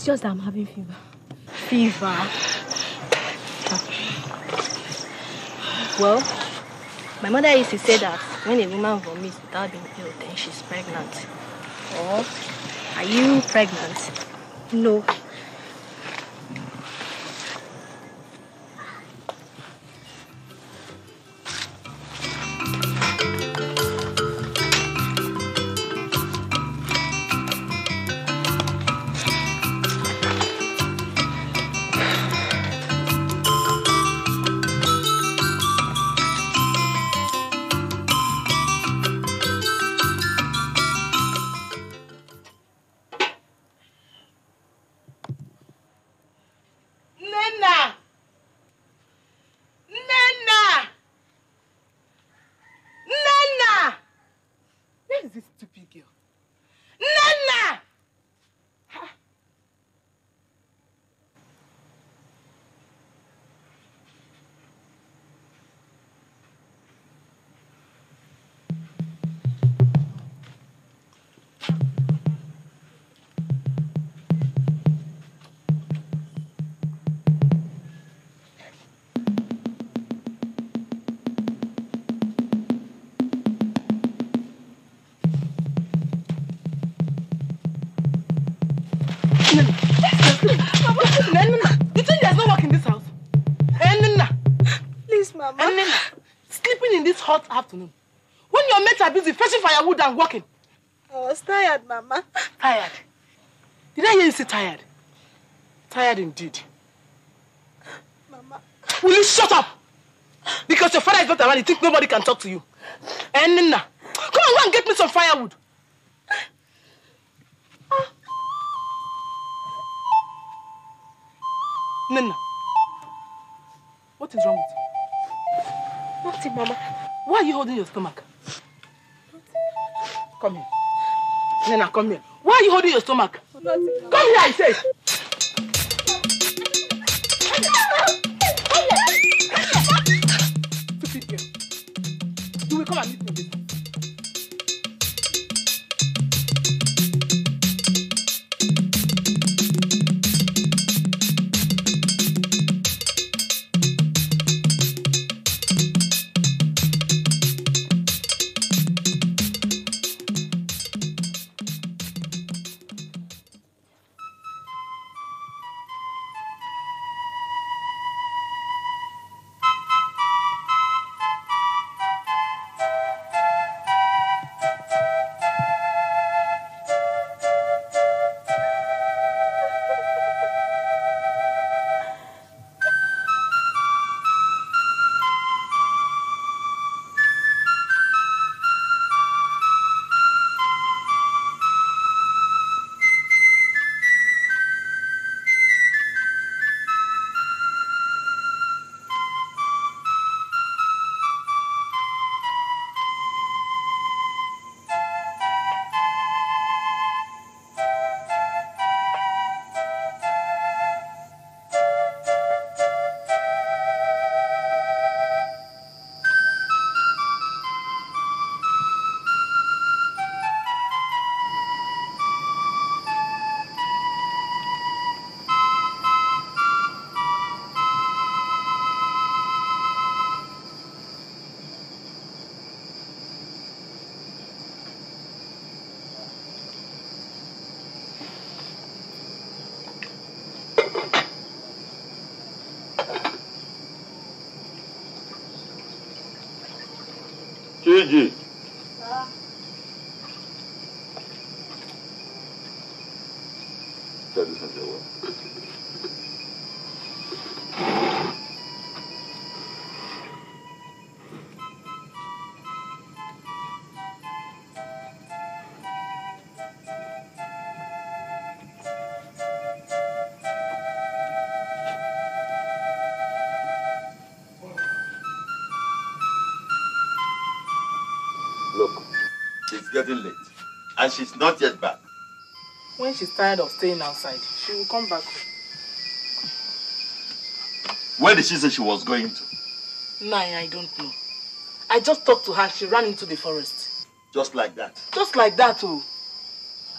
It's just that I'm having fever. Fever. Well, my mother used to say that when a woman vomits without being ill, then she's pregnant. Or, are you pregnant? No. Mama, Nnenna, you think there's no work in this house? Eh, Nnenna? Please, Mama. Eh, Nnenna, sleeping in this hot afternoon. When your mates are busy fetching firewood and working. I was tired, Mama. Tired. Did I hear you say tired? Tired indeed. Mama. Will you shut up? Because your father is not around, you think nobody can talk to you. Eh, Nina, come on, go and get me some firewood. Nina, what is wrong with you? Nothing, Mama. Why are you holding your stomach? Come here. Nina, come here. Why are you holding your stomach? Nothing, Come here, I say. You will come and meet me getting late. And she's not yet back. When she's tired of staying outside, she will come back home. Where did she say she was going to? Nah, I don't know. I just talked to her. She ran into the forest. Just like that. Just like that, oh.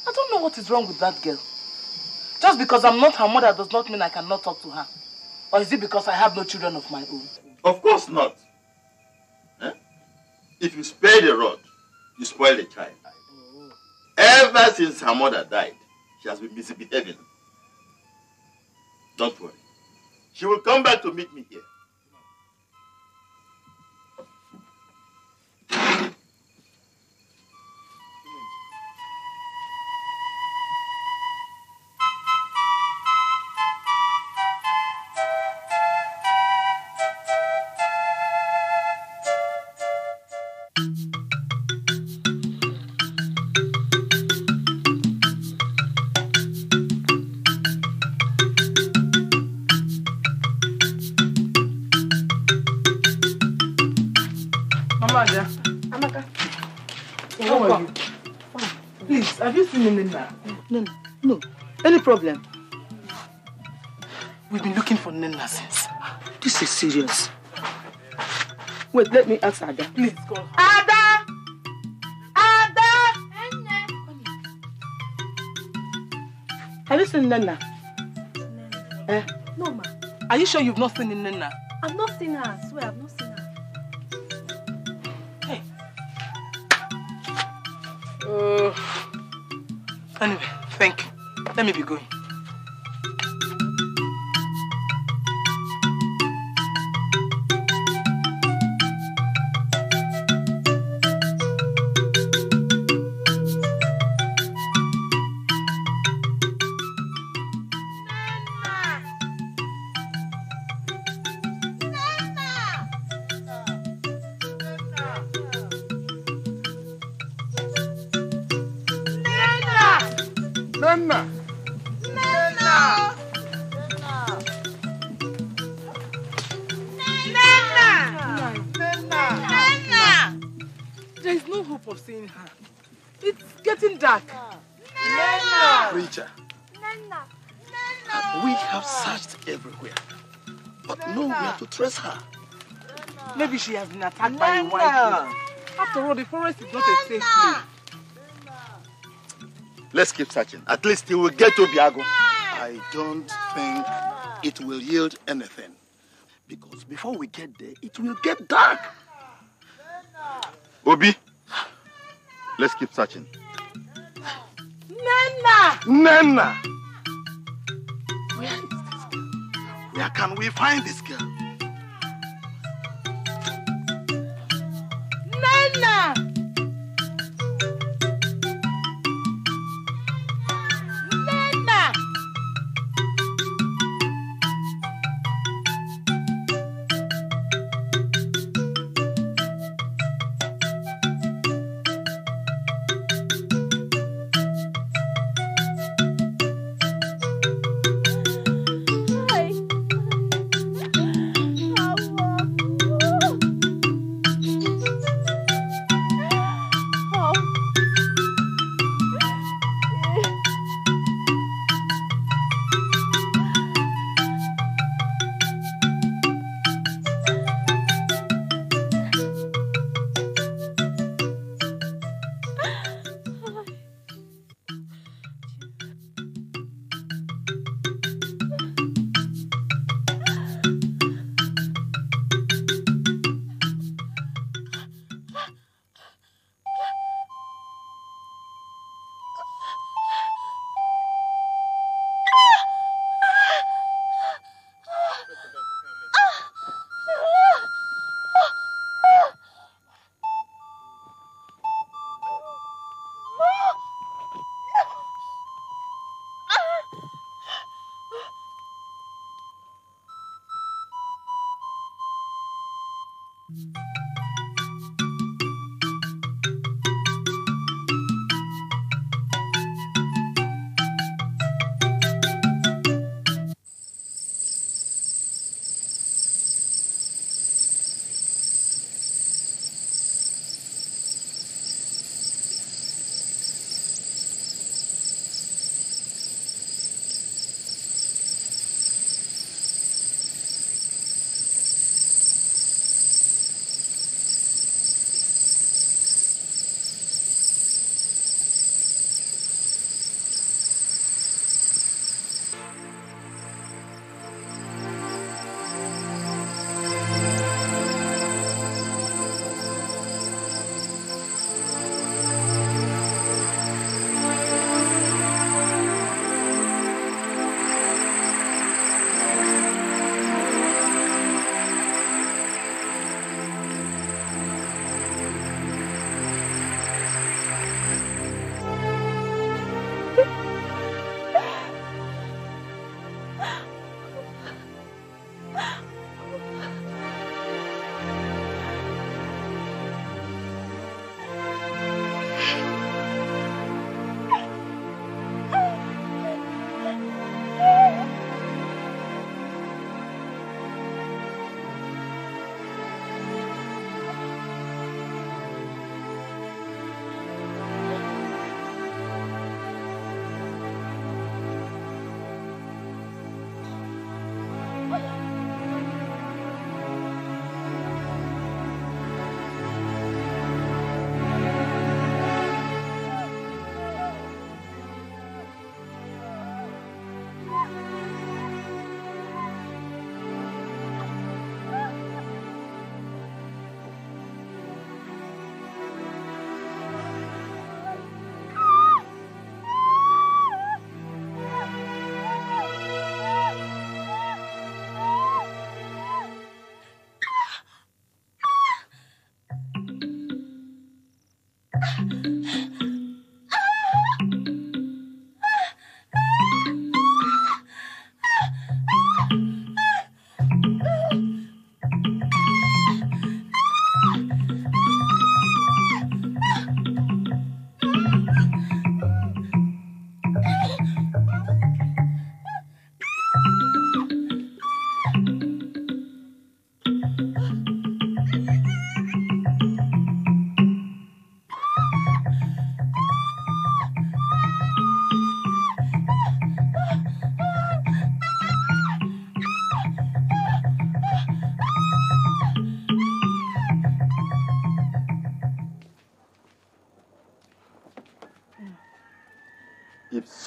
I don't know what is wrong with that girl. Just because I'm not her mother does not mean I cannot talk to her. Or is it because I have no children of my own? Of course not. Eh? If you spare the rod, you spoil the child. Ever since her mother died, she has been misbehaving. Don't worry. She will come back to meet me here. Problem? We've been looking for Nina since. This is serious. Wait, let me ask Ada. Please, call her. Ada! Ada! Have you seen Nana? Eh? No, ma. Are you sure you've not seen Nina? I've not seen her. I swear, I've not seen her. Hey. Uh, anyway, thank you. Let me be going. She has been attacked by a wild beast. After all, the forest is not a safe place. Let's keep searching. At least he will get to Biago. I don't think it will yield anything. Because before we get there, it will get dark. Obi, let's keep searching. Nana! Nana! Where is this girl? Where can we find this girl? 嗯呐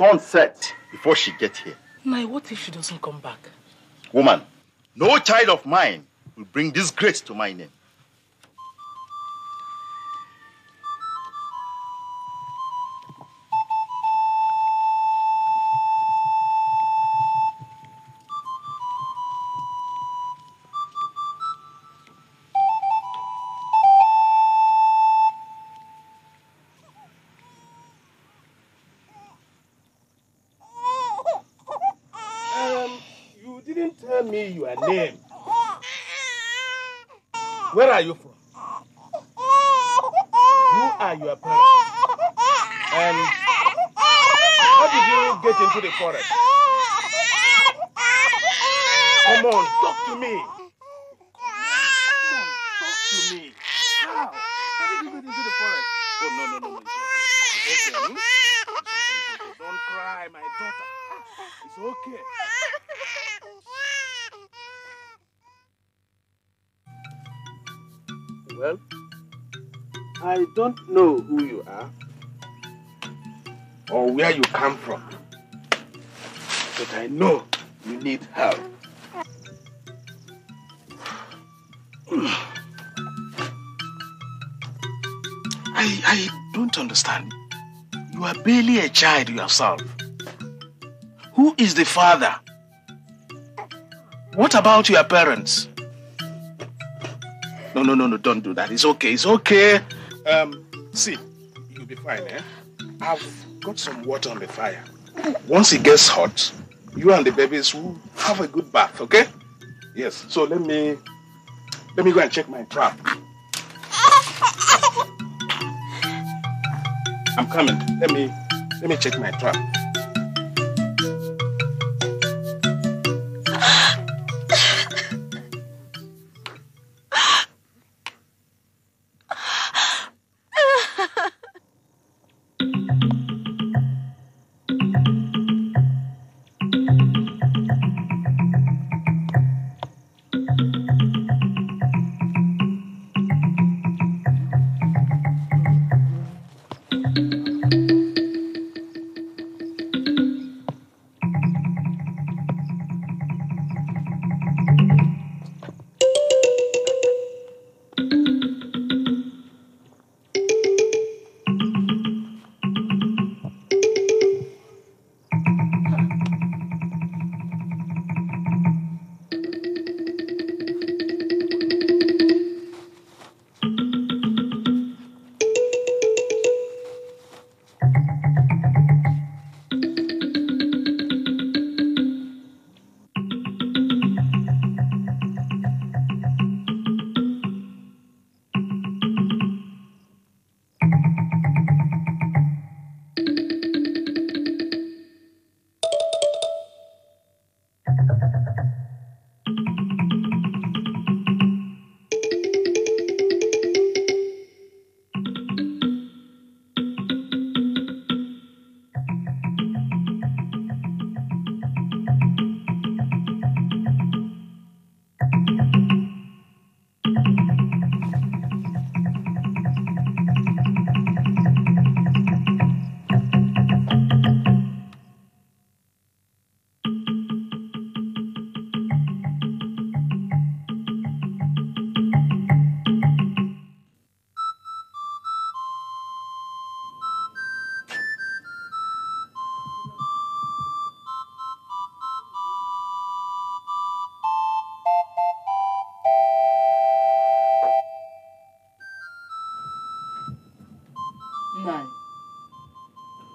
if sun sets before she gets here. Nai, what if she doesn't come back? Woman, no child of mine will bring disgrace to my name. Me name. Where are you from? Who are your parents? And how did you get into the forest? Come on, talk to me. Come on, talk to me. How? How did you get into the forest? Oh, no, no, no, no. It's okay. It's okay. hmm? It's okay. It's okay. Don't cry, my daughter. It's okay. Well, I don't know who you are or where you come from, but I know you need help. I, I don't understand. You are barely a child yourself. Who is the father? What about your parents? No, no, no, no, don't do that. It's okay, it's okay. Um, see, you'll be fine, eh? I've got some water on the fire. Once it gets hot, you and the babies will have a good bath, okay? Yes, so let me, let me go and check my trap. I'm coming. Let me, let me check my trap.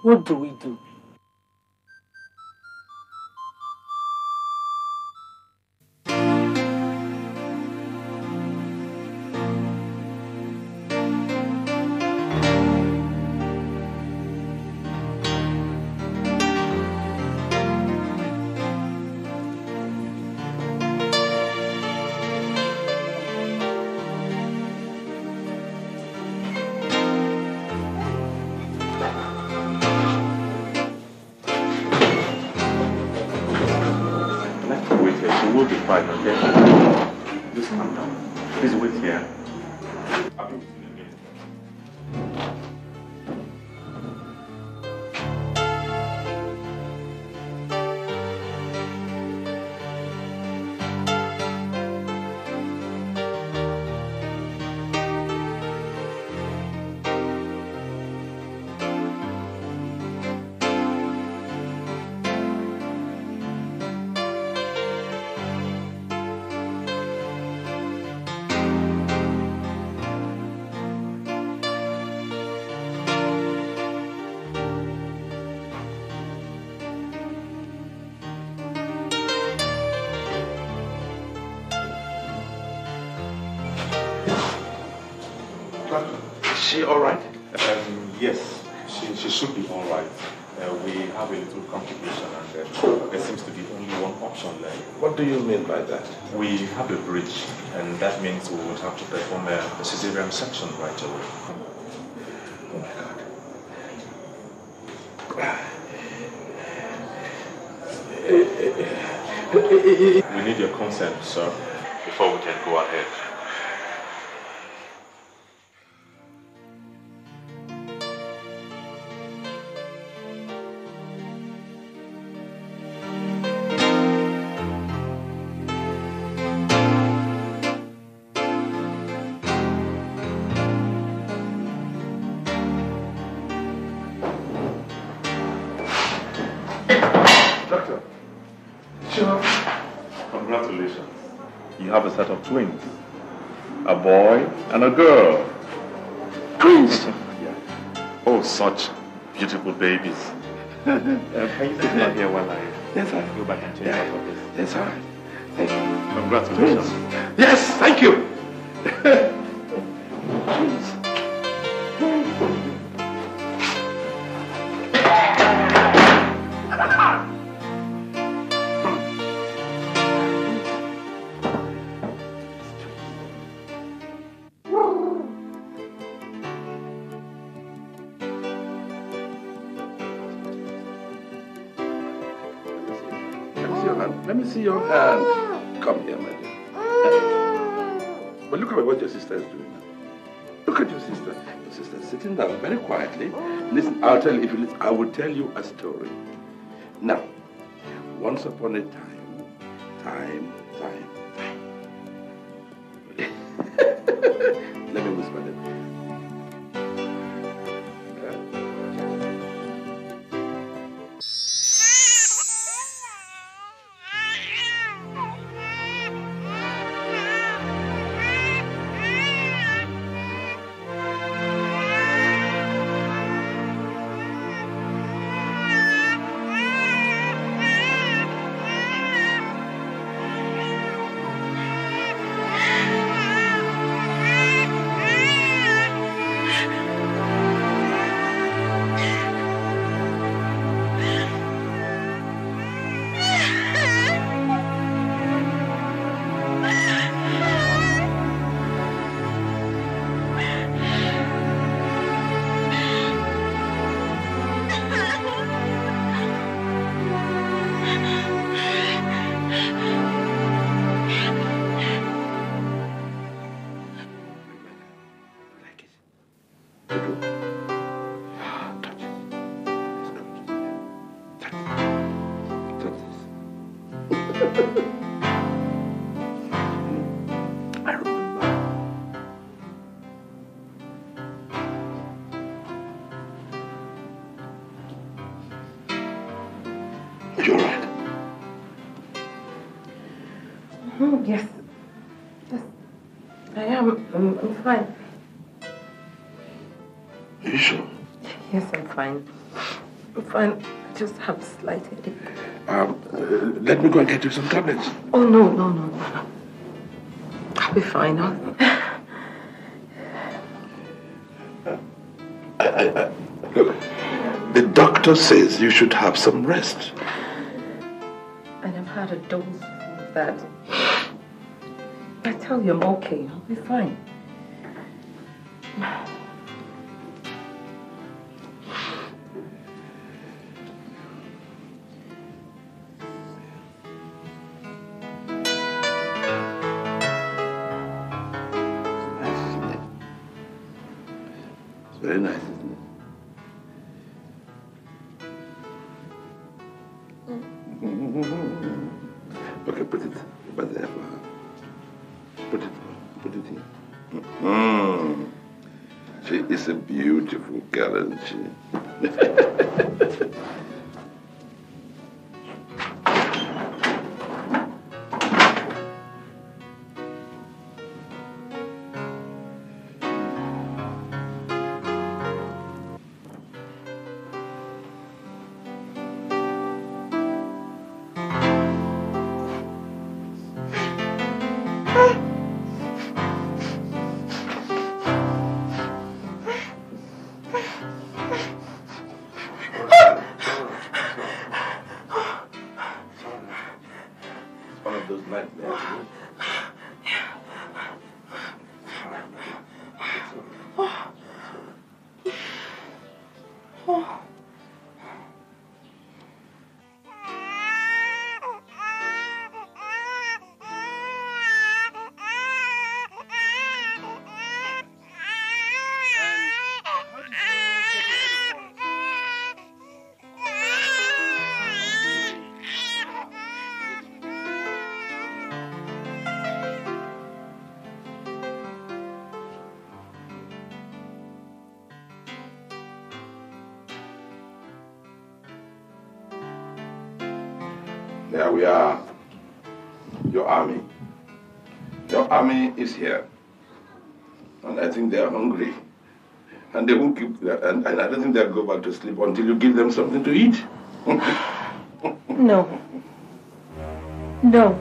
What do we do? Have a breach and that means we would have to perform a, a cesarean section right away. Oh my God. We need your consent, sir, before we can go ahead. Twins. A boy and a girl. Twins. Yeah. Oh, such beautiful babies. Uh, can you sit down here while I Yes, sir. go back and change Yeah. out of this? Yes, all right. Thank you. Congratulations. Yes, thank you. Twins. Let me see your hand. Let me see your ah. hand. Come here, my dear. Ah. But look at what your sister is doing now. Look at your sister. Your sister is sitting down very quietly. Ah. Listen, I'll tell you, if you listen, I will tell you a story. Now, once upon a time, time, time, time. Me go and get you some tablets. Oh, no, no, no, no, no. I'll be fine. I, I, I, look, the doctor says you should have some rest. And I've had a dose of that. I tell you, I'm okay. I'll be fine. We are. Your army. Your army is here. And I think they are hungry. And they won't keep, and I don't think they'll go back to sleep until you give them something to eat. No. No.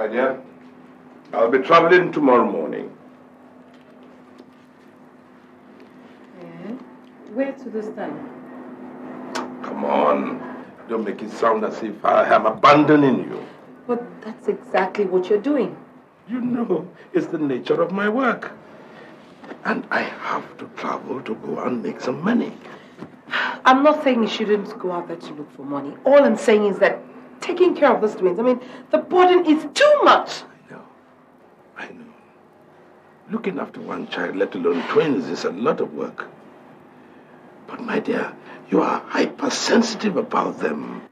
My dear, I'll be traveling tomorrow morning. Eh? Where to this time? Come on. Don't make it sound as if I am abandoning you. But that's exactly what you're doing. You know, it's the nature of my work. And I have to travel to go and make some money. I'm not saying you shouldn't go out there to look for money. All I'm saying is that taking care of those twins, I mean, the burden is too much. I know. I know. Looking after one child, let alone twins, is a lot of work. But my dear, you are hypersensitive about them.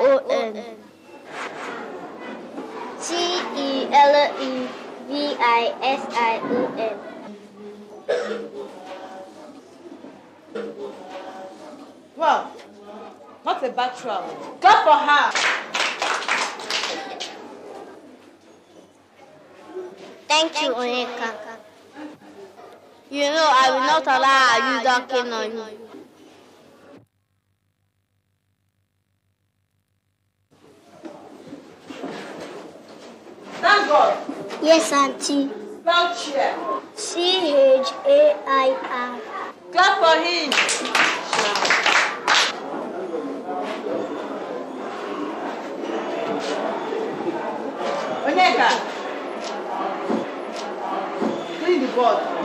I S I O N. T E I S I O N. Well, not a bad trial. Clap for her. Thank you, Onyeka. You know I will not allow you use that cane on you. Thank God. Yes, Auntie. Chair. C H A I R. Clap for him. Onyeka. Clean the board.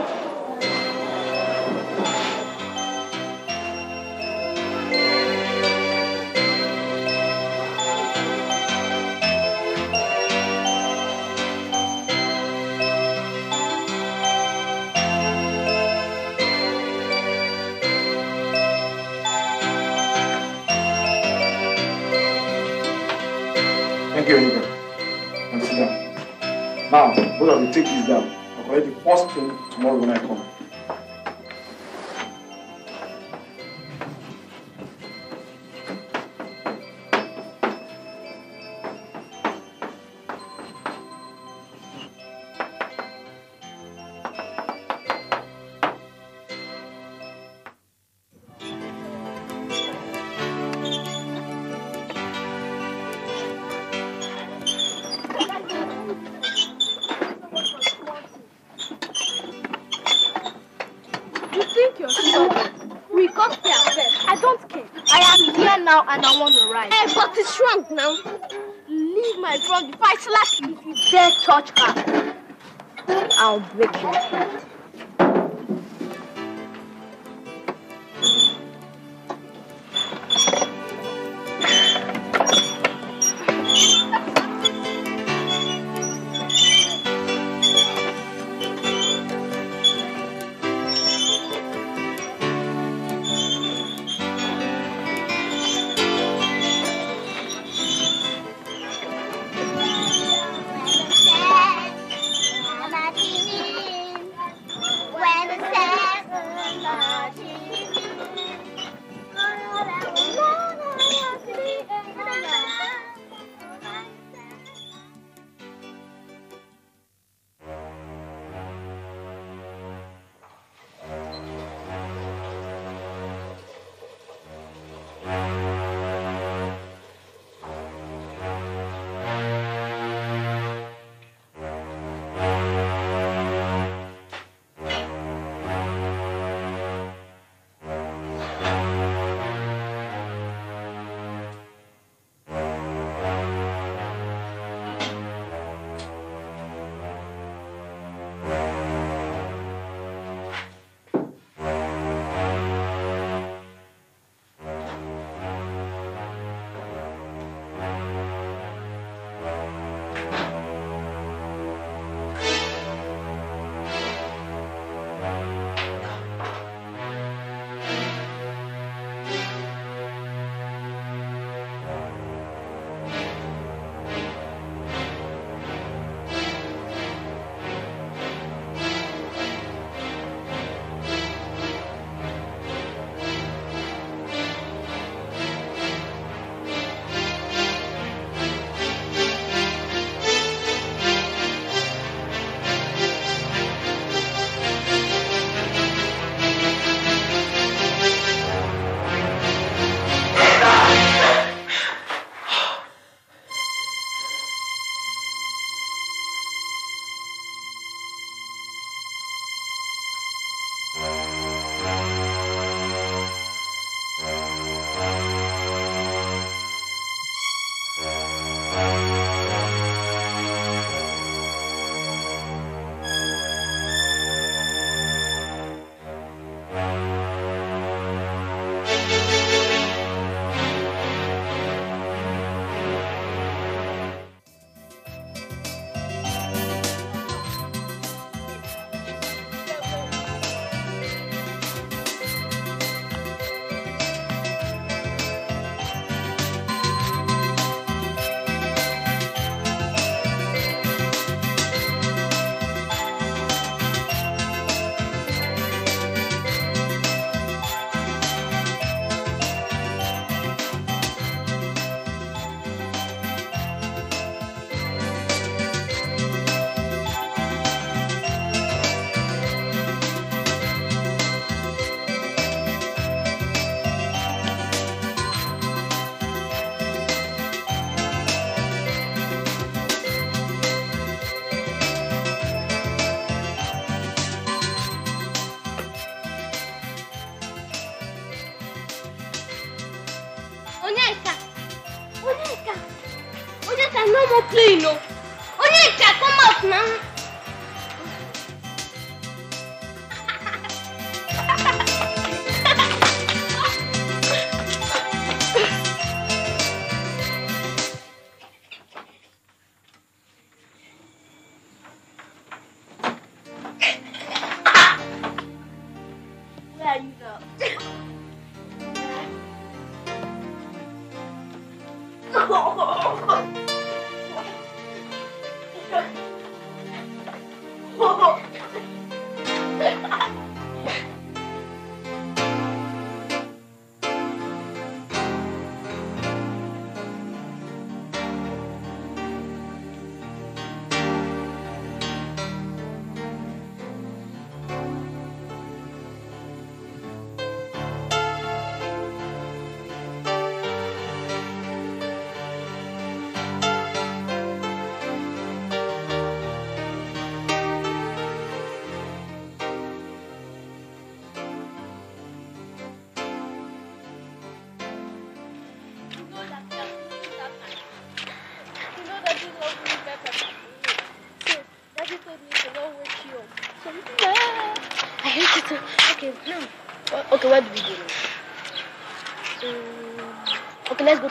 Now, both of you take this down. I'll collect the first thing tomorrow when I come. I want to ride. Hey, but it's wrong now. Leave my front if I slap you. If you dare touch her, I'll break your head.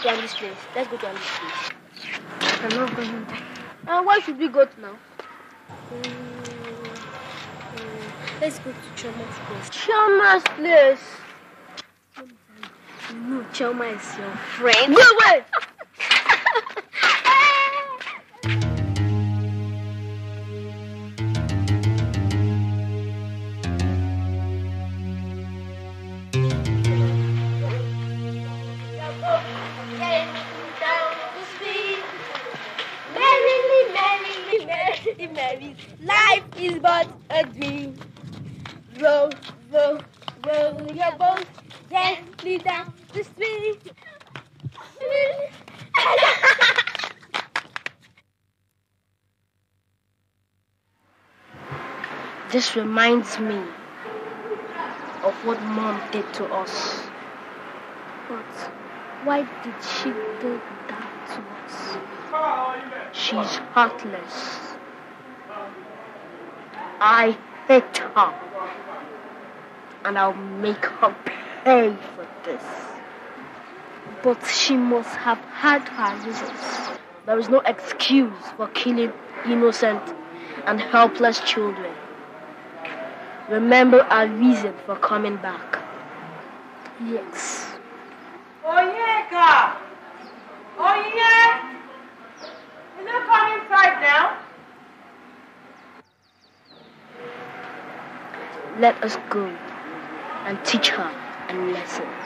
To Andy's place. Let's go to Andy's place. I'm not going there. Uh, where should we go to now? Um, um, let's go to Chioma's place. Chioma's place? No, Choma is your friend. No way! Reminds me of what mom did to us. But why did she do that to us? She's heartless. I hate her. And I'll make her pay for this. But she must have had her reasons. There is no excuse for killing innocent and helpless children. Remember our reason for coming back. Yes. Onyeka! Onyeka! Will you come inside now? Let us go and teach her a lesson.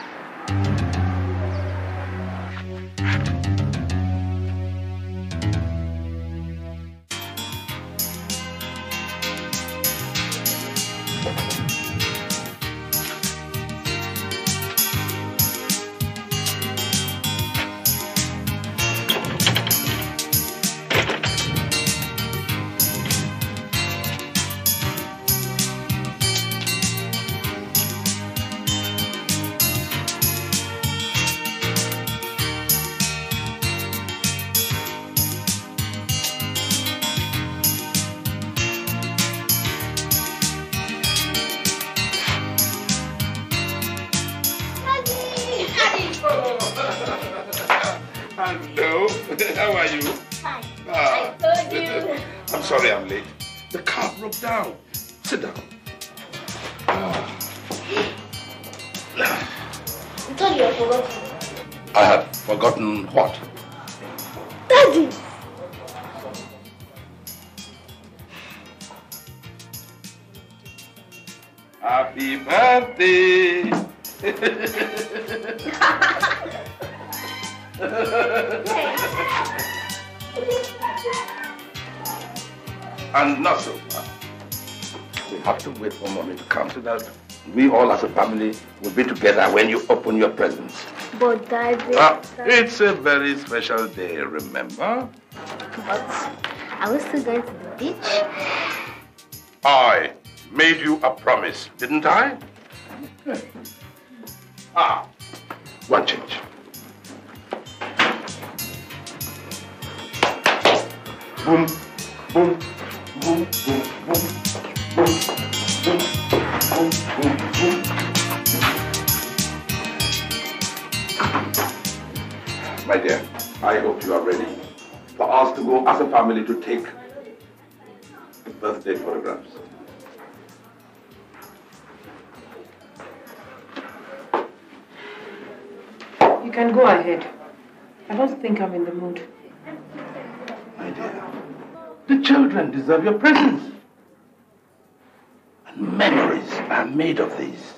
family will be together when you open your presents. But Daddy... Ah, it's a very special day, remember? But are we still going to the beach? I made you a promise, didn't I? ah, one change. Boom, boom, boom, boom, boom, boom, boom, boom, boom, boom. My dear, I hope you are ready for us to go as a family to take birthday photographs. You can go ahead. I don't think I'm in the mood. My dear, the children deserve your presence. And memories are made of these.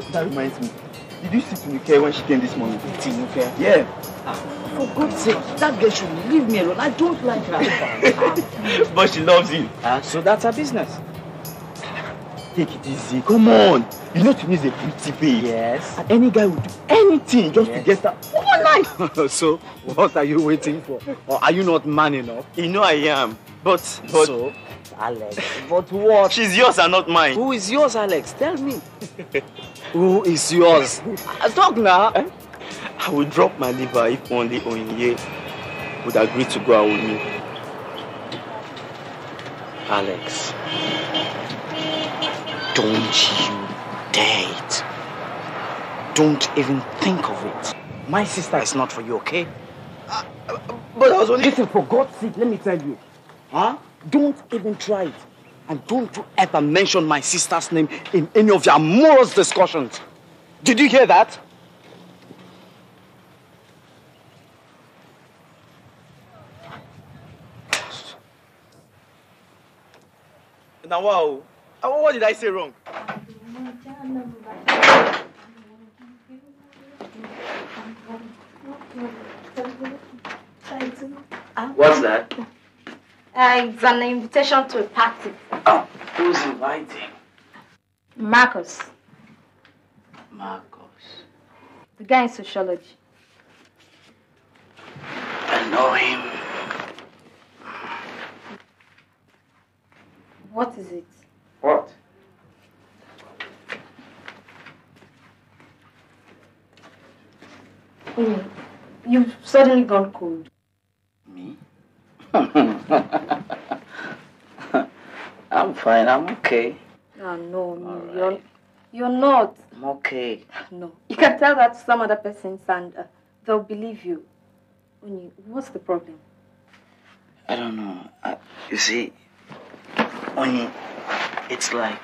That, that reminds me. Did you see Tinuke when she came this morning? Tinuke? Yeah. Ah, for God's sake, that girl should leave me alone. I don't like her. but she loves you. Ah, so that's her business. Take it easy. Come on. You know Tinu is a pretty babe. Yes. And any guy would do anything just to get her for one night. so, what are you waiting for? Or are you not man enough? You know I am. But, but... So, Alex, but what? She's yours and not mine. Who is yours, Alex? Tell me. Who is yours? Talk now. Eh? I would drop my liver if only Onyinye would agree to go out with me. Alex, don't you dare it. Don't even think of it. My sister is not for you, okay? But I was only... Listen, for God's sake, let me tell you. Huh? Don't even try it. And don't you ever mention my sister's name in any of your morals discussions. Did you hear that? Now, wow. Uh, What did I say wrong? What's that? Uh, it's an invitation to a party. Oh, who's inviting? Marcus, Marcos. the guy in sociology. I know him. What is it? What? Mm, You've suddenly gone cold. I'm fine. I'm okay. Ah, no, no, you're, you're not. I'm okay. No. You can tell that to some other persons and uh, they'll believe you. Only, what's the problem? I don't know. I, you see, only it's like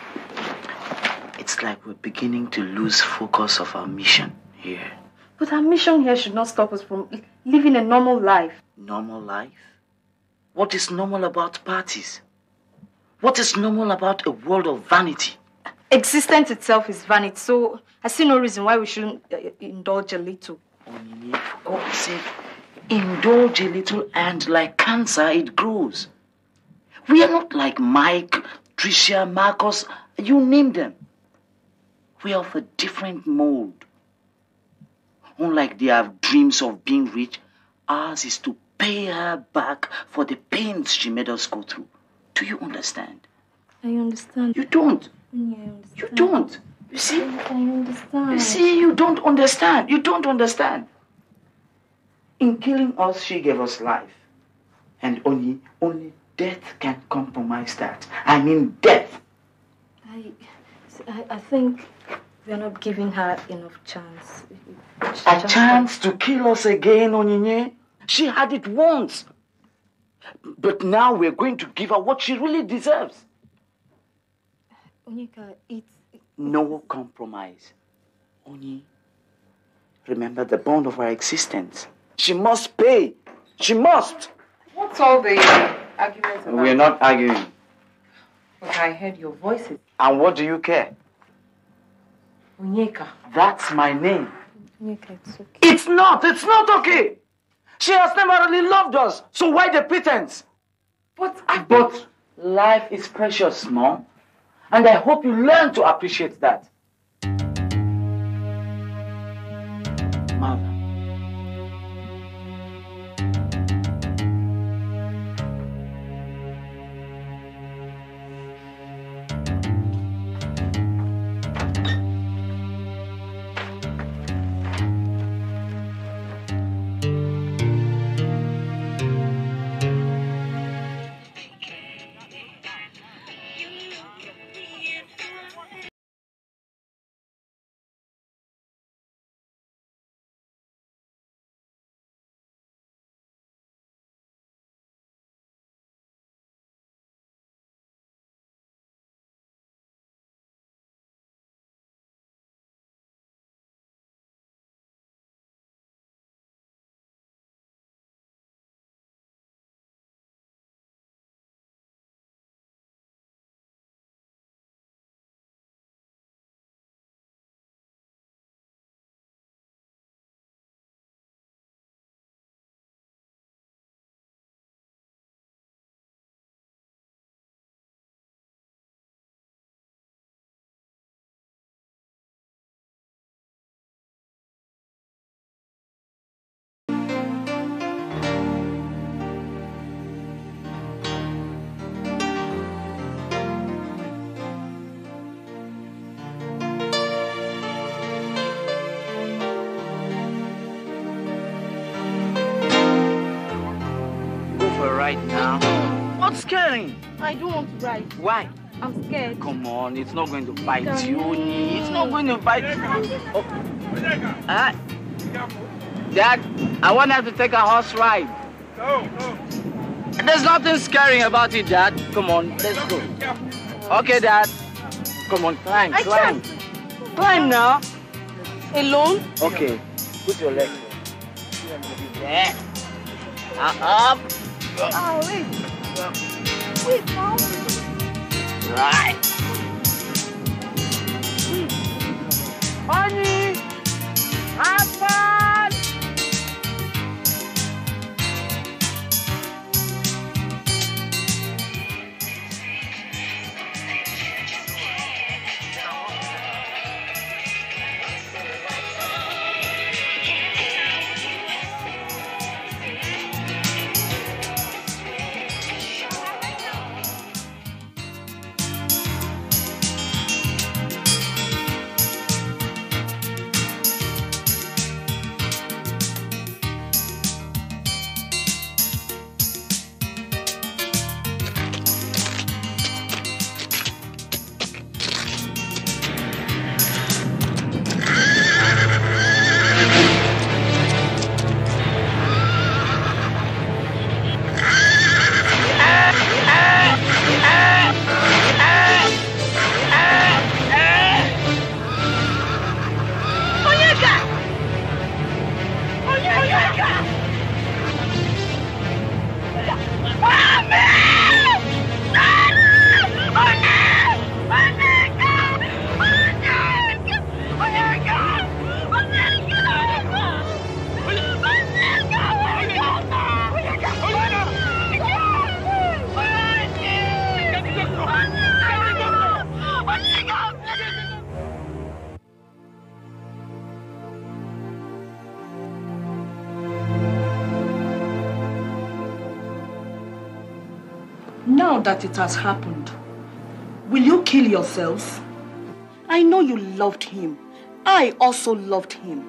it's like we're beginning to lose focus of our mission here. But our mission here should not stop us from living a normal life. Normal life? What is normal about parties? What is normal about a world of vanity? Existence itself is vanity, so I see no reason why we shouldn't uh, indulge a little. Only for God's sake, indulge a little and like cancer, it grows. We are not like Mike, Tricia, Marcos, you name them. We are of a different mold. Unlike they have dreams of being rich, ours is to pay her back for the pains she made us go through. Do you understand? I understand. You don't. Yeah, I understand. You don't. You see? I understand. You see, you don't understand. You don't understand. In killing us, she gave us life. And only, only death can compromise that. I mean death. I, I, I think we're not giving her enough chance. A chance to kill us again, Onyinye. She had it once. But now we're going to give her what she really deserves. Onyeka, it's No compromise. Only remember the bond of our existence. She must pay. She must. What's all the arguments about? We're not arguing. But I heard your voices. And what do you care? Onyeka. That's my name. Onyeka, it's okay. It's not. It's not okay. She has never really loved us. So why the pretense? But But life is precious, Mom. And I hope you learn to appreciate that. Go for a ride now. What's scaring? I don't want to ride. Why? I'm scared. Come on, it's not going to bite Can you. you- It's not going to bite you. Oh. Ah. Dad, I want her to take a horse ride. No, no. There's nothing scary about it, Dad. Come on, let's go. Okay, Dad. Come on, climb, I climb. Climb now. Alone? Okay, put your leg there. Uh, up. Oh, wait. Wait, Mom. Right. That it has happened, will you kill yourselves? I know you loved him. I also loved him.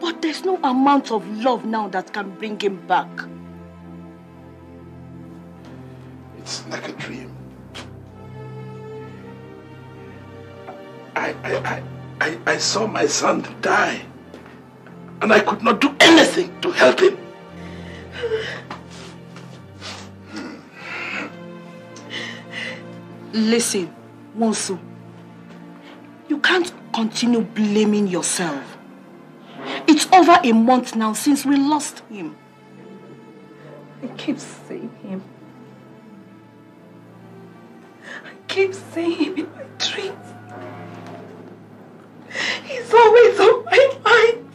But there's no amount of love now that can bring him back. It's like a dream. I, I, I, I, I saw my son die, and I could not do anything to help him. Listen, Wonsu. You can't continue blaming yourself. It's over a month now since we lost him. I keep seeing him. I keep seeing him in my dreams. He's always on my mind.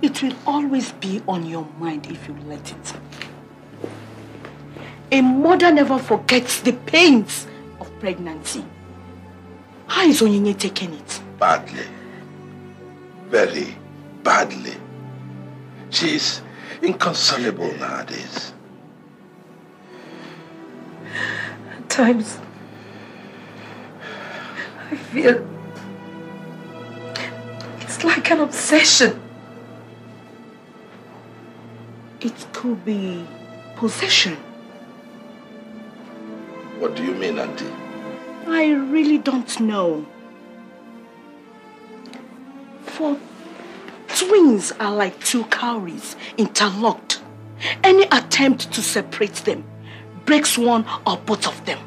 It will always be on your mind if you let it. A mother never forgets the pains pregnancy. How is Onyinye taking it? Badly. Very badly. She's inconsolable nowadays. At times, I feel it's like an obsession. It could be possession. What do you mean, Auntie? I really don't know. For twins are like two cowries interlocked. Any attempt to separate them breaks one or both of them.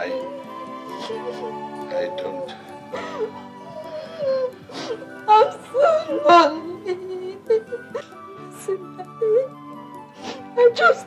I, I, don't. I'm so lonely. I just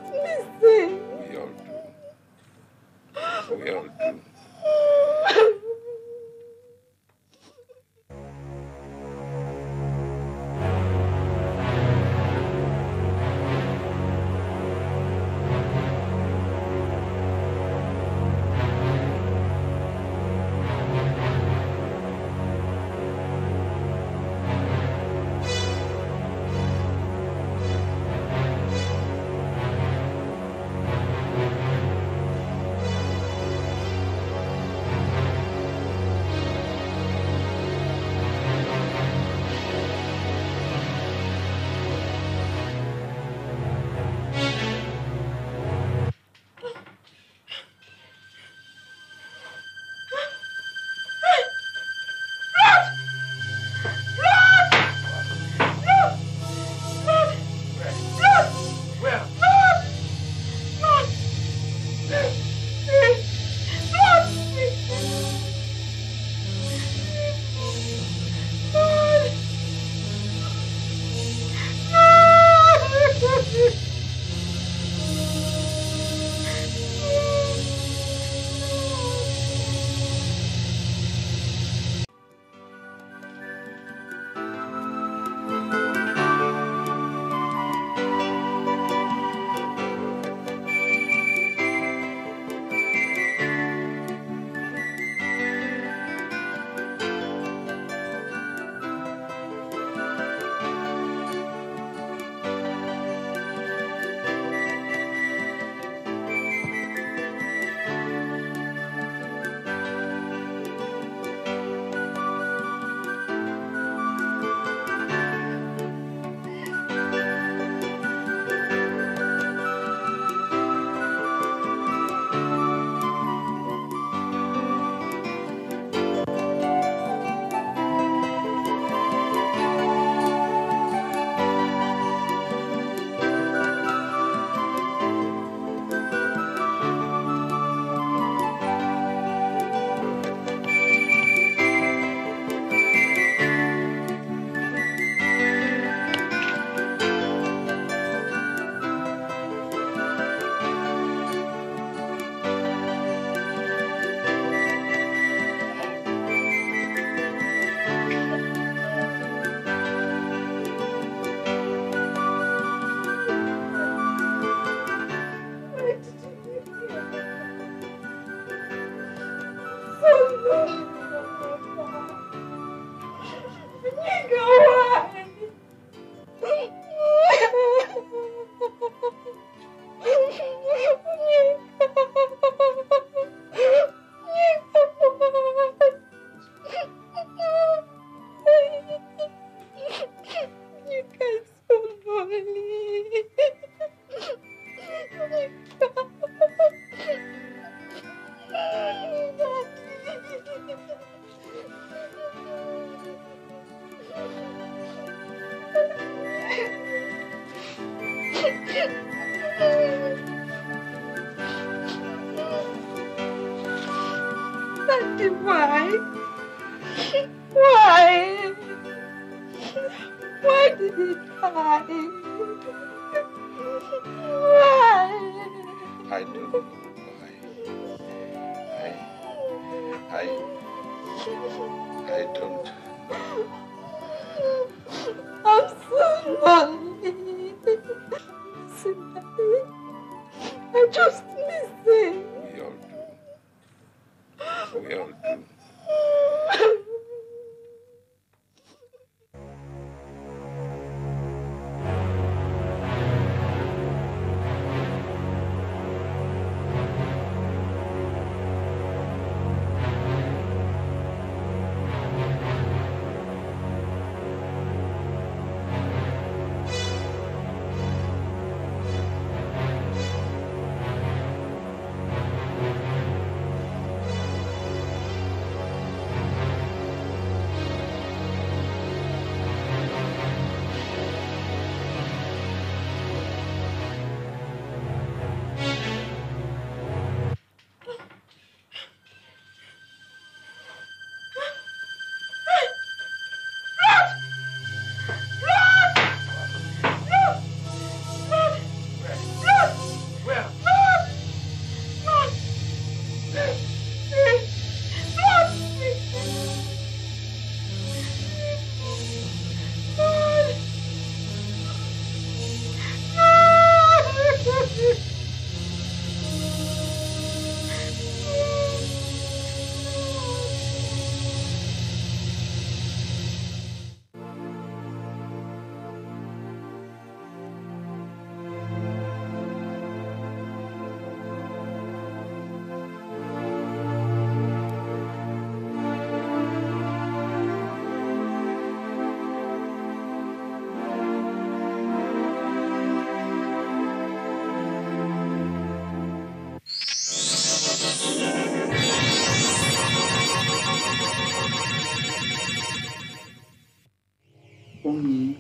Onyi.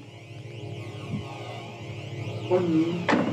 Onyi. Onyi.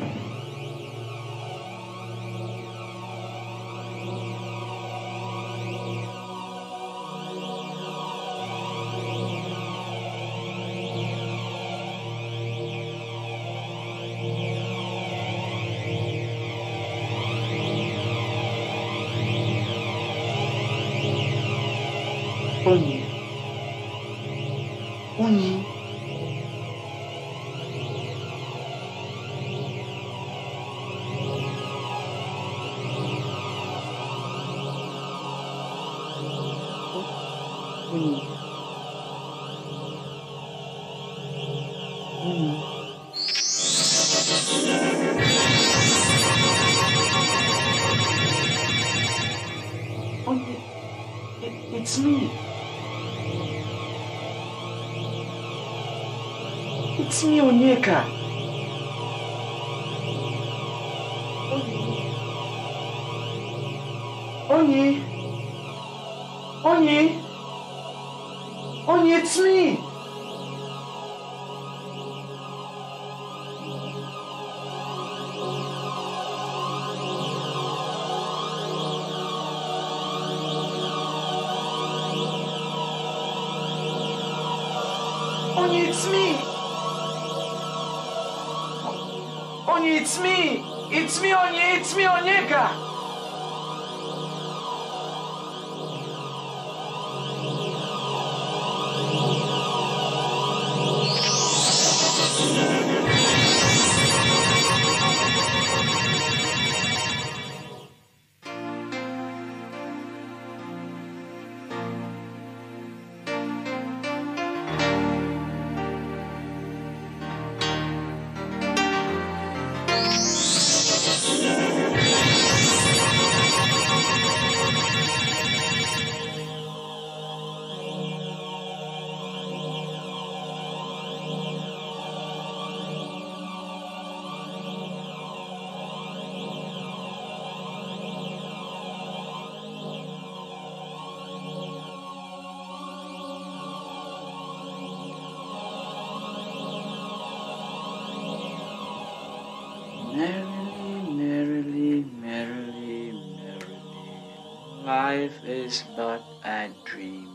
Is but a dream.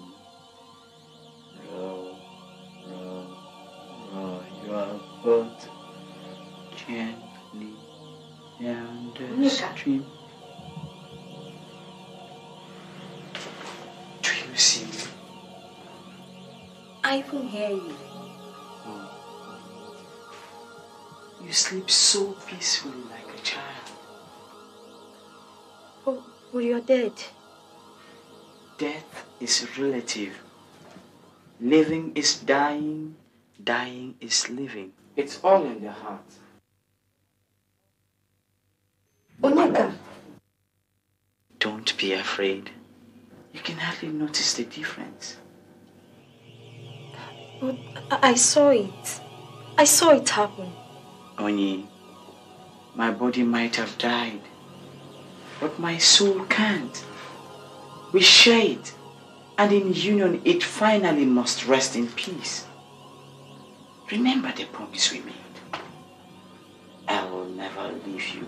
Row, row, row your boat gently down the stream. Do you see me? I can hear you. Hmm. You sleep so peacefully like a child. Oh, well, you're dead. Death is relative. Living is dying, dying is living. It's all in the heart. Onyeka. Don't be afraid. You can hardly notice the difference. But I I saw it. I saw it happen. Onyi, my body might have died, but my soul can't. We share it, and in union it finally must rest in peace. Remember the promise we made. I will never leave you,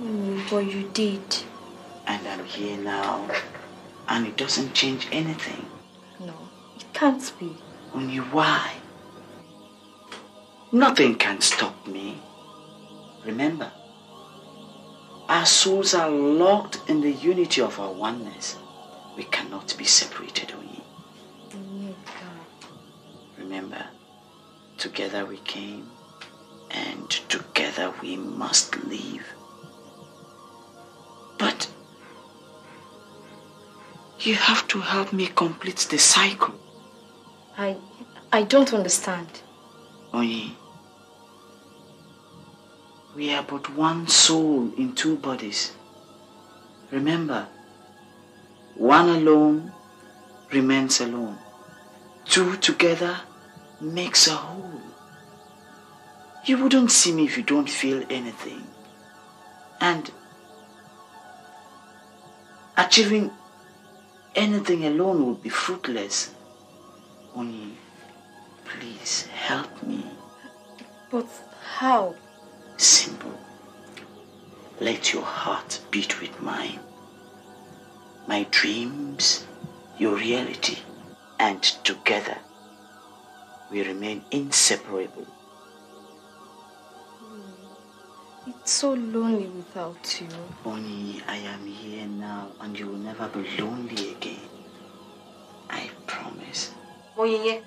Mm, but you did. and I'm here now, and it doesn't change anything. No, it can't be. Onyi why? Nothing can stop me. Remember, our souls are locked in the unity of our oneness. We cannot be separated, Onyi. Onyeka. Remember, together we came, and together we must leave. But you have to help me complete the cycle. I I don't understand. Onyi, we are but one soul in two bodies. Remember, one alone remains alone. Two together makes a whole. You wouldn't see me if you don't feel anything. And achieving anything alone would be fruitless. Onyi, please help me. But how? Simple. Let your heart beat with mine. My dreams, your reality, and together we remain inseparable. Hmm. It's so lonely without you. Only I am here now and you will never be lonely again. I promise. Onyinye.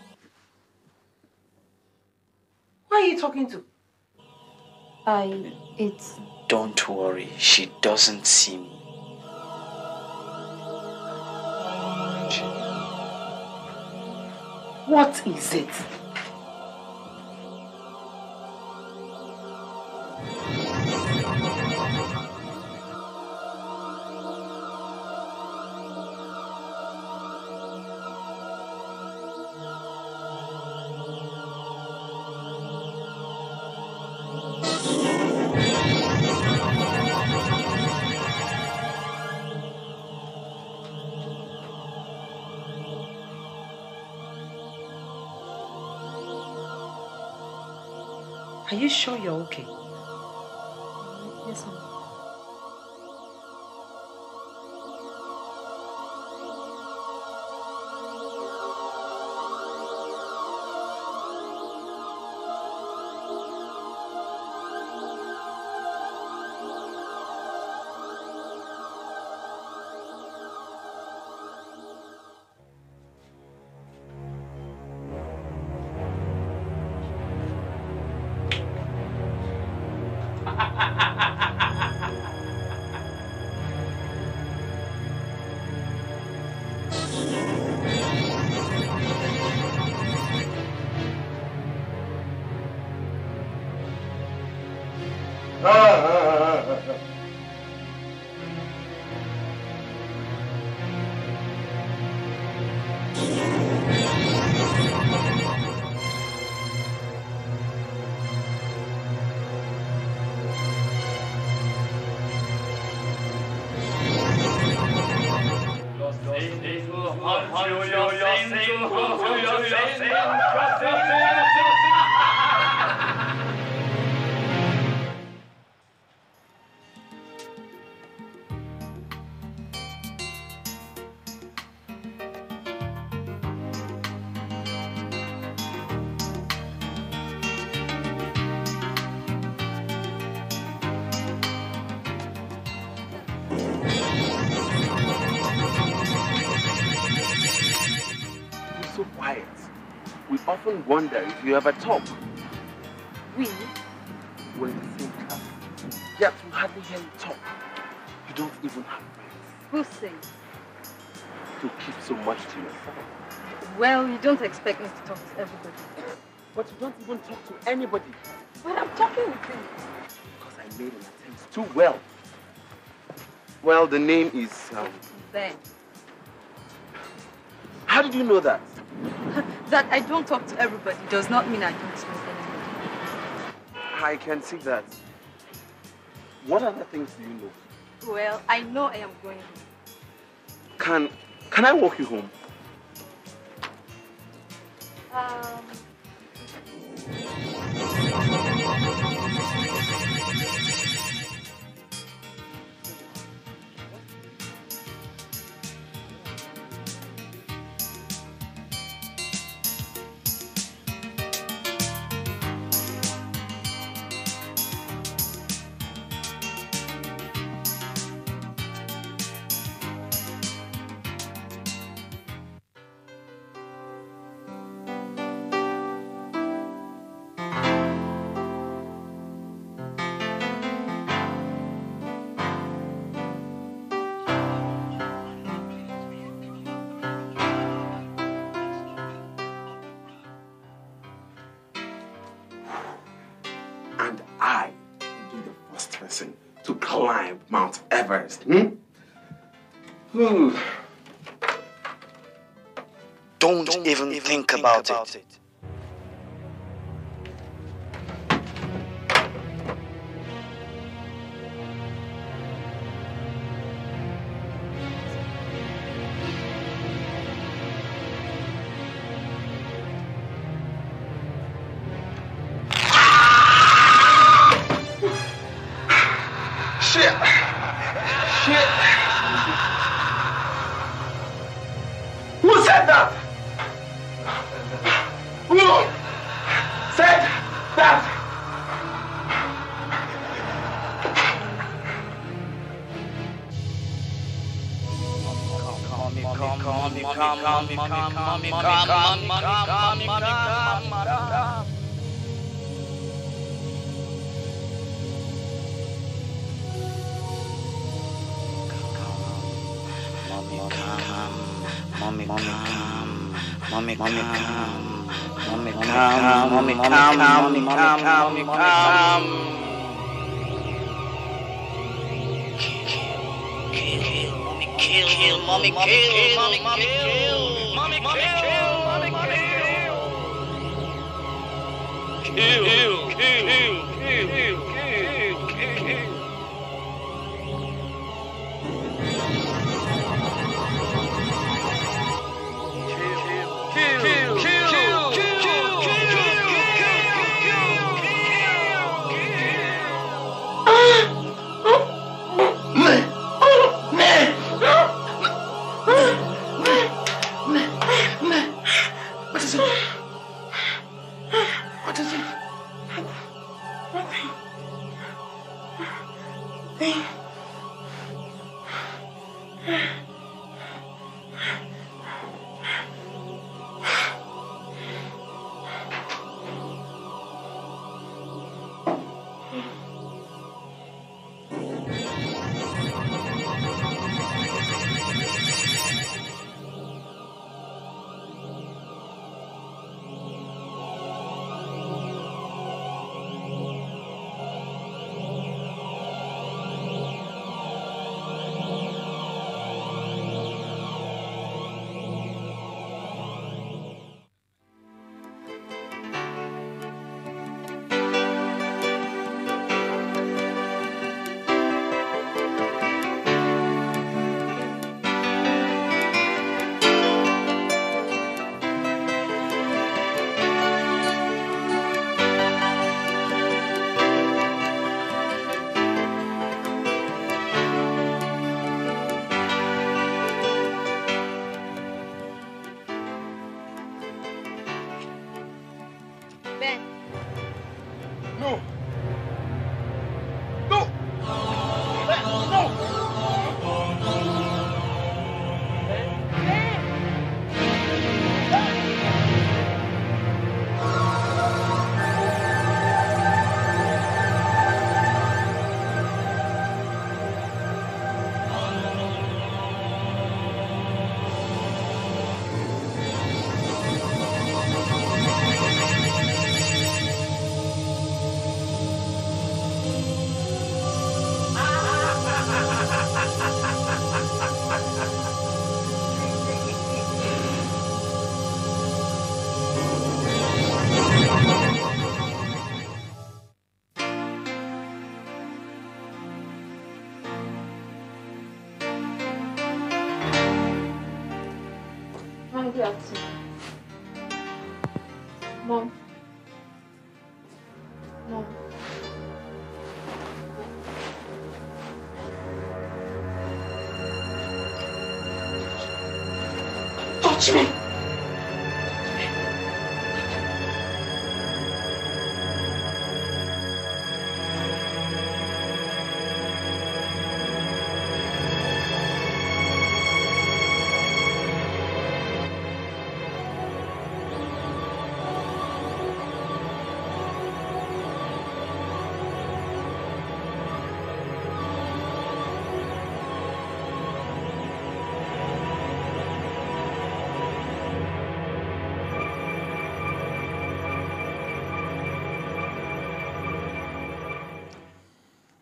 Who are you talking to? I it's Don't worry, she doesn't see me. What is it? You sure you're okay? yes, ma'am. Wonder if you ever talk. We were in the same class, yet we hardly hear you talk. You don't even have Who say? to keep so much to yourself. Well, you don't expect me to talk to everybody. But you don't even talk to anybody But I'm talking with you. because I made an attempt too well. Well, the name is. Um, Ben. how did you know that? That I don't talk to everybody does not mean I don't know anybody. I can see that. What other things do you know? Well, I know I am going home. Can Can I walk you home? Um, Mount Everest. Hmm? Whew. Don't, even, think, about, it. Shit! Mommy, come. Mommy, come. Mommy, come. Mommy, come. Mommy, come. Mommy, come. Kill, kill, mommy, kill, mommy, mommy, kill,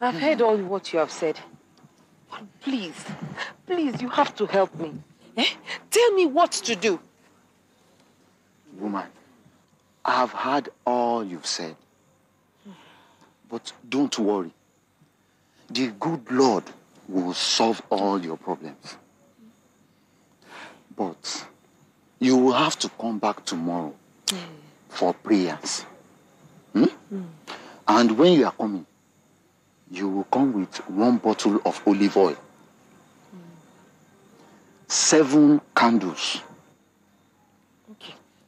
I've heard all what you have said. But please, please, you have to help me. Eh? Tell me what to do. Woman, I have heard all you've said. But don't worry. The good Lord will solve all your problems. But you will have to come back tomorrow for prayers. Hmm? And when you are coming, you will come with one bottle of olive oil, seven candles.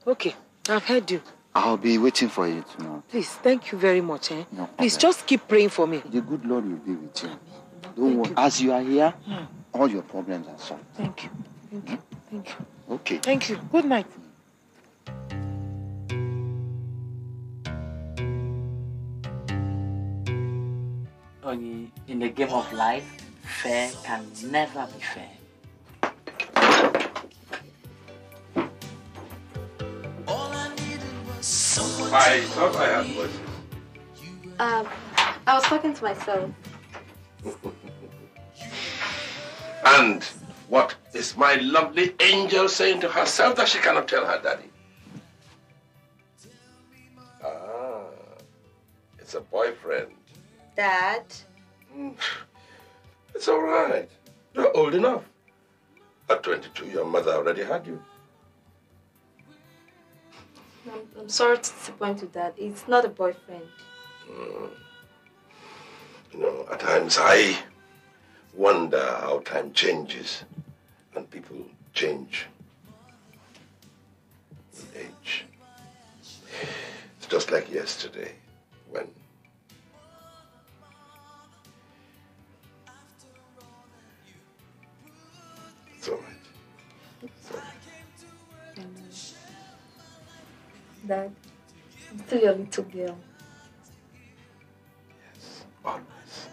Okay, I've heard you. I'll be waiting for you tomorrow. Please, thank you very much. Eh? No Please, just keep praying for me. The good Lord will be with you. Don't worry. As you are here, all your problems are solved. Thank you. Thank you. Thank you. Okay. Thank you. Good night. Only in the game of life, fair can never be fair. I thought I had voices. Um, I was talking to myself. And what is my lovely angel saying to herself that she cannot tell her daddy? Ah, it's a boyfriend. Dad. It's all right. You're old enough. At 22, your mother already had you. I'm, I'm sorry to disappoint you, Dad. It's not a boyfriend. Mm. You know, at times I wonder how time changes and people change with age. It's just like yesterday when it's all right. It's all right. Dad, I'm still your little girl. Yes, always.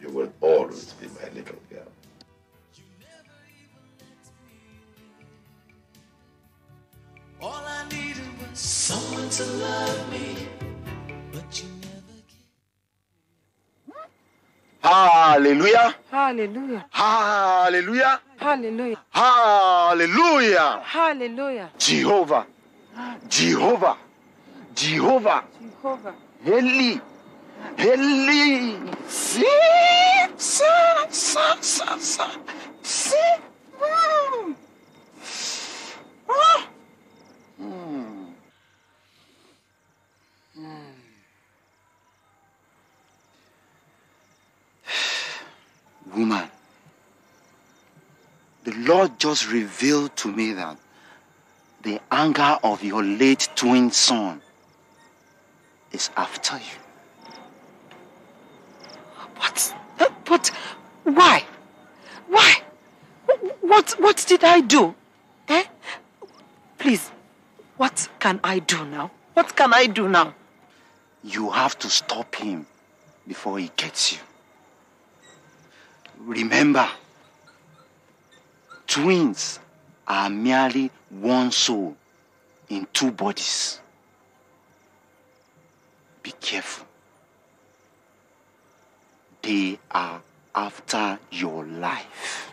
You will always be my little girl. All I needed was someone to love me, but you Haleluya. Haleluya. Haleluya. Haleluya. Haleluya. Haleluya. Jehovah, Jehovah, Jehovah. Jehova. Heli. Si sa sa sa sa. Si. Hmm. Ah. Woman, the Lord just revealed to me that the anger of your late twin son is after you. What? But why? Why? What what did I do? Eh? Please, what can I do now? What can I do now? You have to stop him before he gets you. Remember, twins are merely one soul in two bodies. Be careful. They are after your life.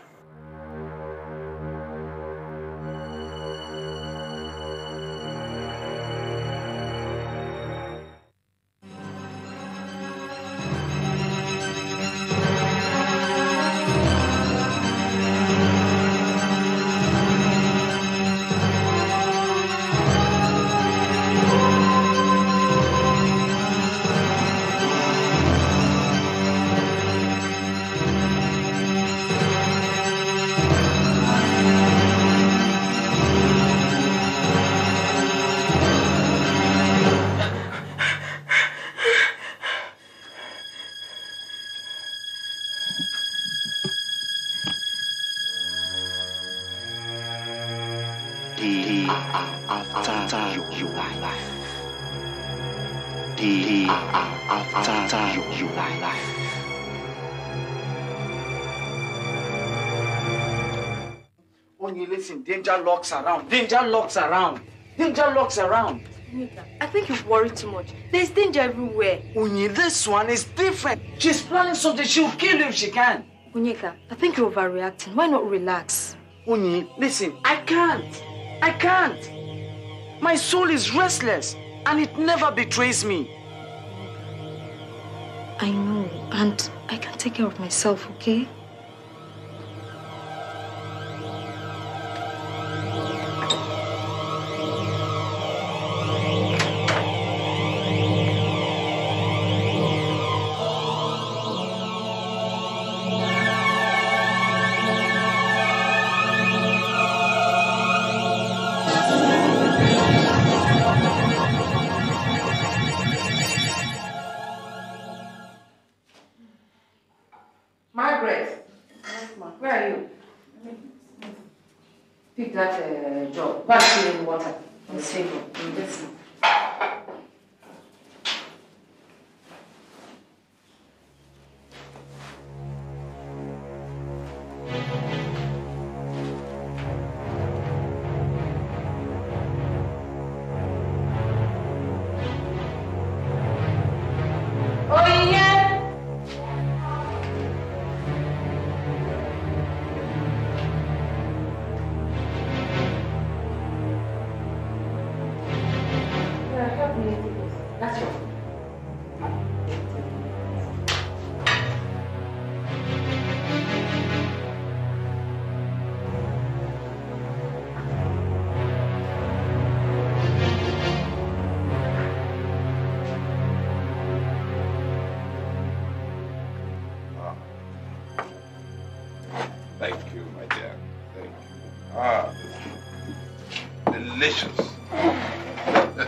Danger lurks around. Danger lurks around. Danger lurks around. I think you've worried too much. There's danger everywhere. Onyi, this one is different. She's planning something. She'll kill you if she can. Onyeka, I think you're overreacting. Why not relax? Onyi, listen, I can't. I can't. My soul is restless and it never betrays me. I know, and I can take care of myself, okay? Thank you, my dear. Thank you. Ah, delicious.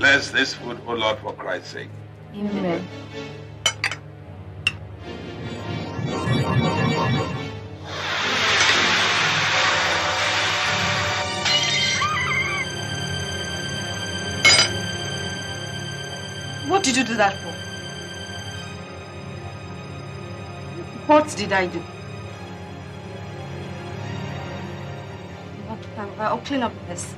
Bless this food, O Lord, for Christ's sake. Amen. What do that for? What did I do? I'll, clean up this.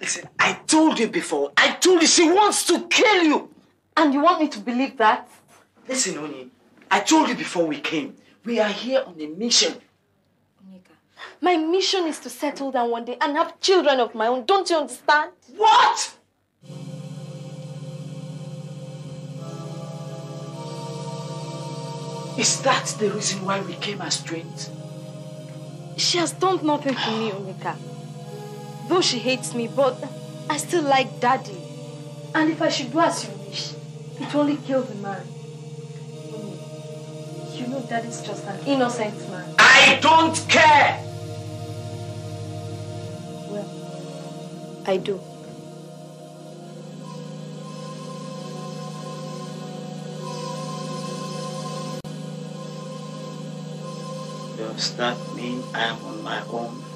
Listen, I told you before. I told you she wants to kill you. And you want me to believe that? Listen, Onyi, I told you before we came. We are here on a mission. My mission is to settle down one day and have children of my own. Don't you understand? What? Is that the reason why we came as twins? She has done nothing to me, Onyeka. Though she hates me, but I still like Daddy. And if I should do as you wish, it only kill the man. You know Daddy's just an innocent man. I don't care! I do. Does that mean I am on my own?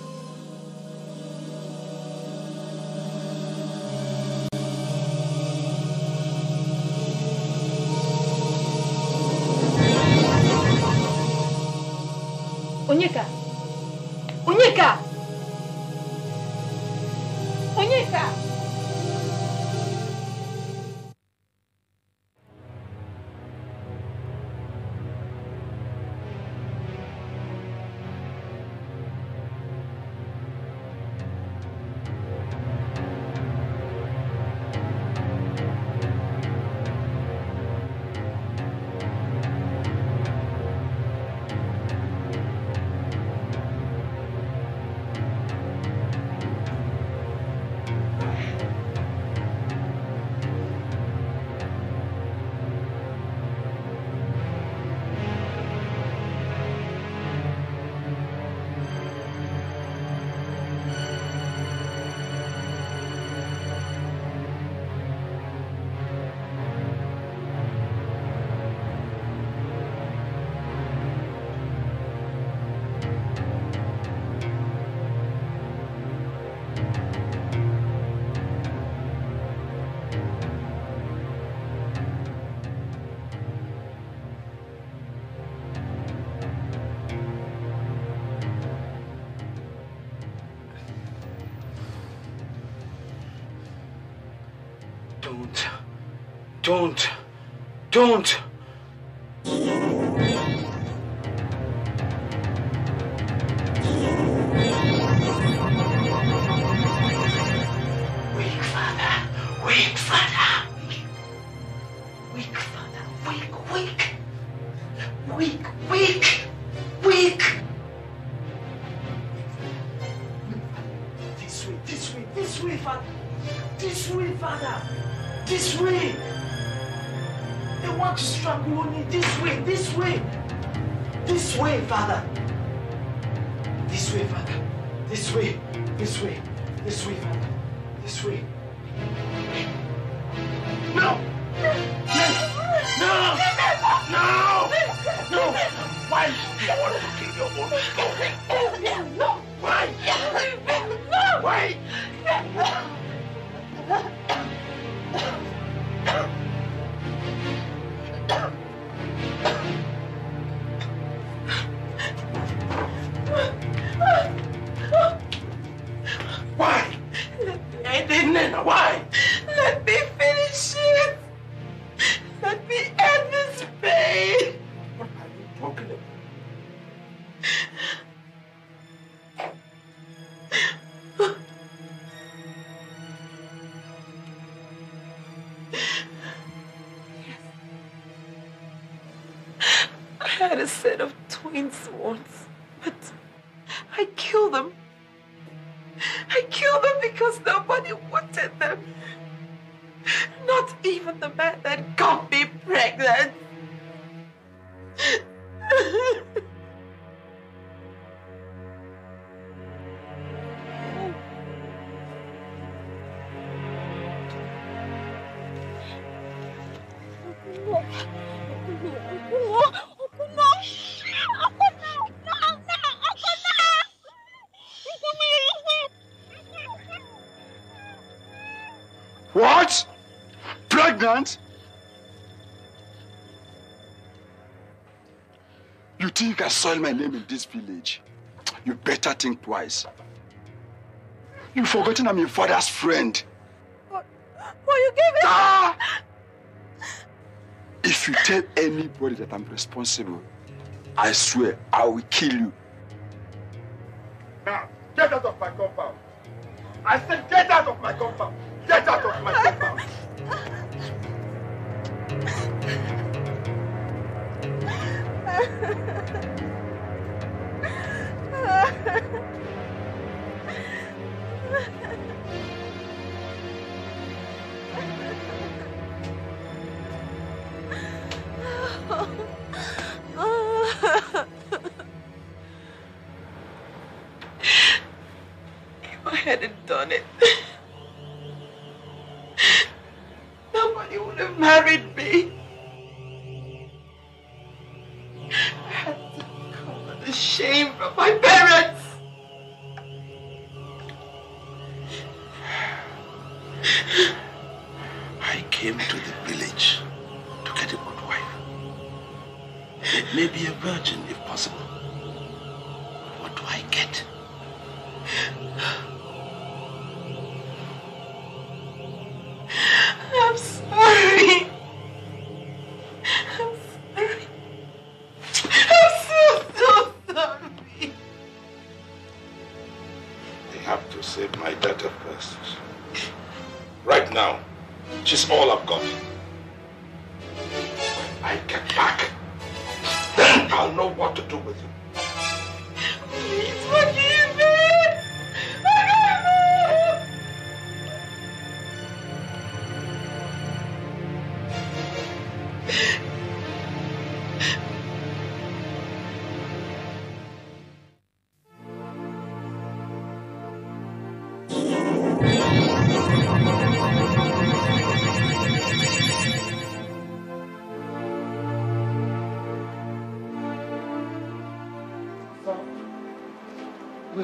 Don't. Don't. Soil my name in this village? You better think twice. You've forgotten I'm your father's friend. Well, you gave it. Ah! If you tell anybody that I'm responsible, I swear I will kill you. Now, get out of my compound. I said get out of my compound. Get out of my compound. If Ha ha ha!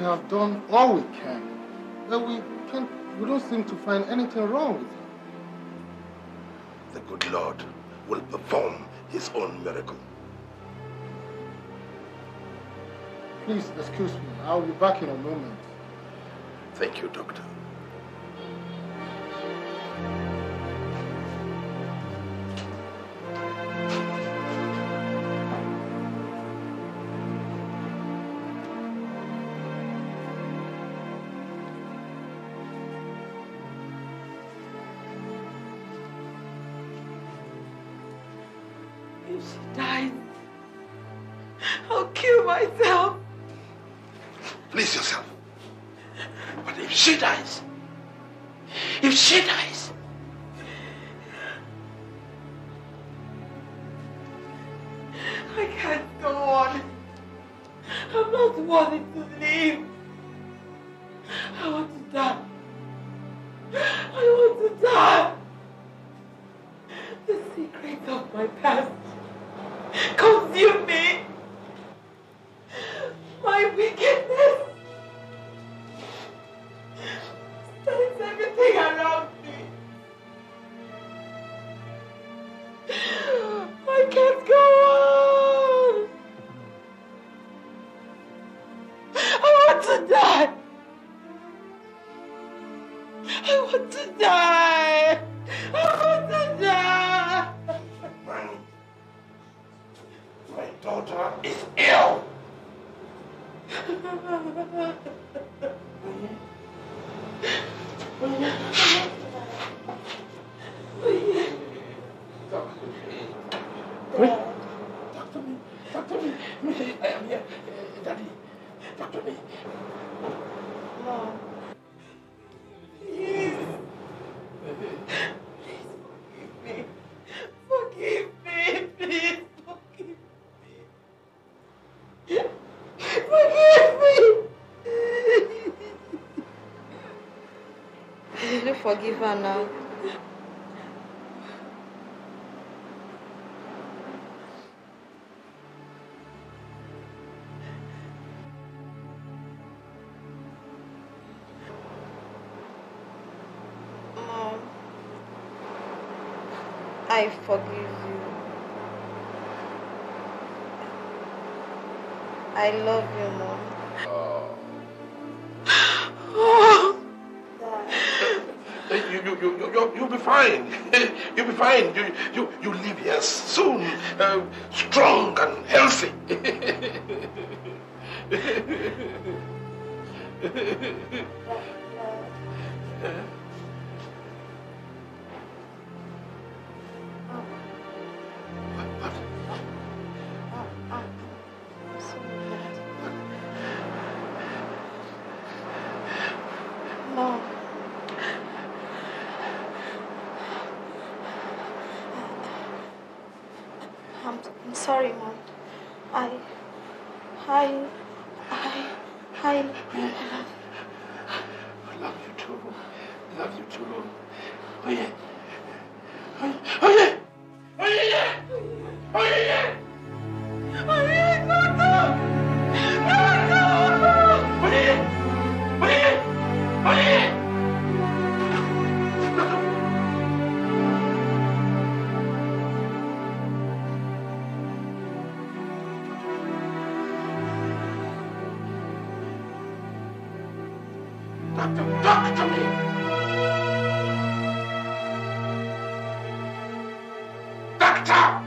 Have done all we can. But we can't we don't seem to find anything wrong with you. The good Lord will perform his own miracle. Please excuse me. I'll be back in a moment. Thank you, Doctor. forgive her uh, now. Mom, I forgive you. I love you, fine. You'll be fine. You, you, you live here soon, uh, strong and healthy. Doctor!